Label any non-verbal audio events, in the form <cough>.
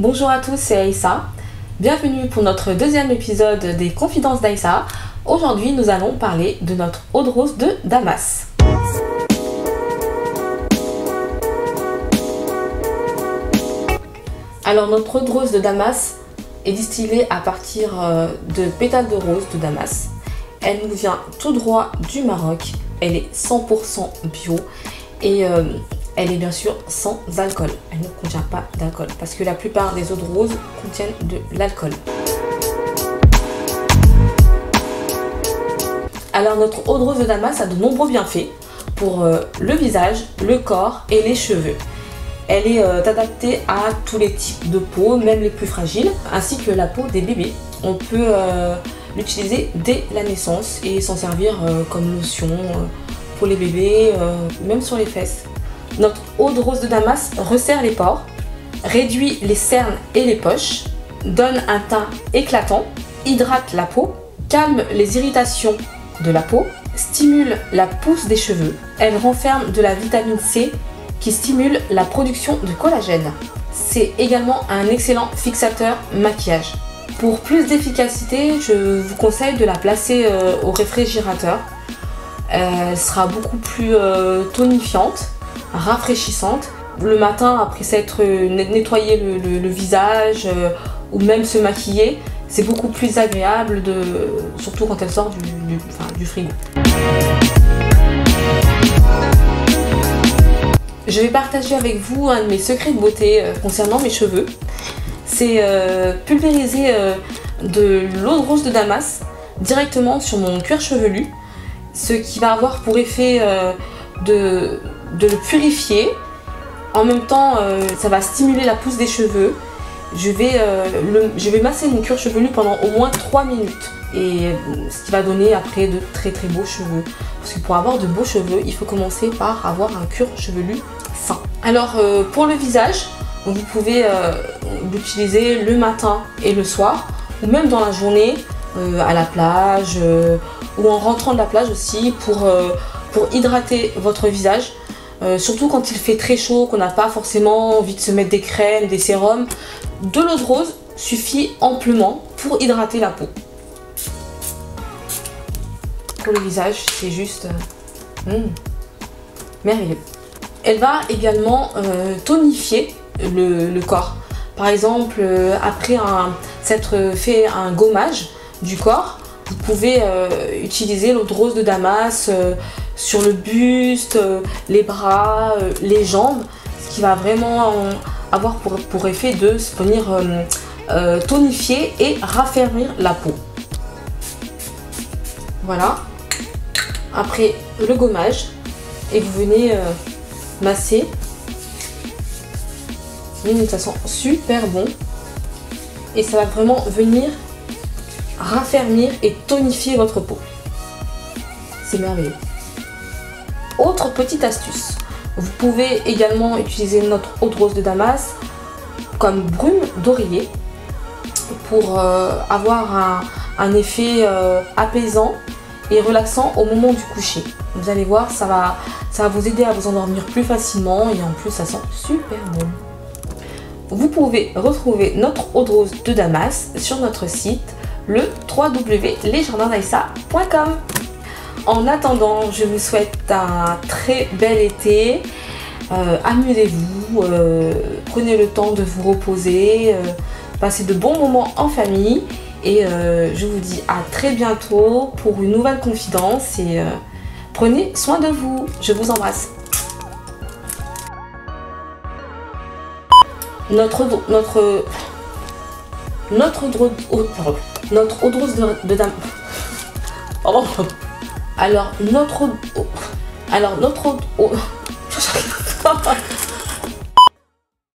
Bonjour à tous, c'est Aïssa. Bienvenue pour notre deuxième épisode des Confidences d'Aïssa. Aujourd'hui, nous allons parler de notre eau de rose de Damas. Alors, notre eau de rose de Damas est distillée à partir euh, de pétales de rose de Damas. Elle nous vient tout droit du Maroc. Elle est 100% bio et euh, elle est bien sûr sans alcool. Elle ne contient pas d'alcool parce que la plupart des eaux de rose contiennent de l'alcool. Alors notre eau de rose de Damas a de nombreux bienfaits pour euh, le visage, le corps et les cheveux. Elle est euh, adaptée à tous les types de peau, même les plus fragiles, ainsi que la peau des bébés. On peut euh, l'utiliser dès la naissance et s'en servir comme lotion pour les bébés, même sur les fesses. Notre eau de rose de Damas resserre les pores, réduit les cernes et les poches, donne un teint éclatant, hydrate la peau, calme les irritations de la peau, stimule la pousse des cheveux. Elle renferme de la vitamine C qui stimule la production de collagène. C'est également un excellent fixateur maquillage. Pour plus d'efficacité, je vous conseille de la placer euh, au réfrigérateur. Elle sera beaucoup plus euh, tonifiante rafraîchissante. Le matin, après s'être nettoyé le, visage euh, ou même se maquiller, c'est beaucoup plus agréable, de, surtout quand elle sort du, frigo. Je vais partager avec vous un de mes secrets de beauté euh, concernant mes cheveux. C'est euh, pulvériser de l'eau de rose de Damas directement sur mon cuir chevelu, ce qui va avoir pour effet de de le purifier. En même temps, euh, ça va stimuler la pousse des cheveux. Je vais, euh, vais masser mon cuir chevelu pendant au moins 3 minutes. Et euh, ce qui va donner après de très très beaux cheveux. Parce que pour avoir de beaux cheveux, il faut commencer par avoir un cuir chevelu sain. Alors pour le visage, vous pouvez l'utiliser le matin et le soir. Ou même dans la journée, à la plage. ou en rentrant de la plage aussi pour hydrater votre visage. Euh, surtout quand il fait très chaud, qu'on n'a pas forcément envie de se mettre des crèmes, des sérums. De l'eau de rose suffit amplement pour hydrater la peau. Pour le visage, c'est juste euh, hmm, merveilleux. Elle va également euh, tonifier le, corps. Par exemple, après s'être fait un gommage du corps, vous pouvez utiliser l'eau de rose de Damas sur le buste, euh, les bras, euh, les jambes, ce qui va vraiment avoir pour, effet de venir euh, tonifier et raffermir la peau. Voilà. Après le gommage, et vous venez masser. Ça sent super bon. Et ça va vraiment venir raffermir et tonifier votre peau. C'est merveilleux. Autre petite astuce, vous pouvez également utiliser notre eau de rose de Damas comme brume d'oreiller pour euh, avoir un, effet euh, apaisant et relaxant au moment du coucher. Vous allez voir, ça va, ça vous aider à vous endormir plus facilement et en plus ça sent super bon. Vous pouvez retrouver notre eau de rose de Damas sur notre site le en attendant, je vous souhaite un très bel été. Euh, amusez-vous, euh, prenez le temps de vous reposer, euh, passez de bons moments en famille. Et je vous dis à très bientôt pour une nouvelle confidence et prenez soin de vous. Je vous embrasse. Notre notre notre notre eau de, de dame. Alors, notre... Alors, notre... <laughs>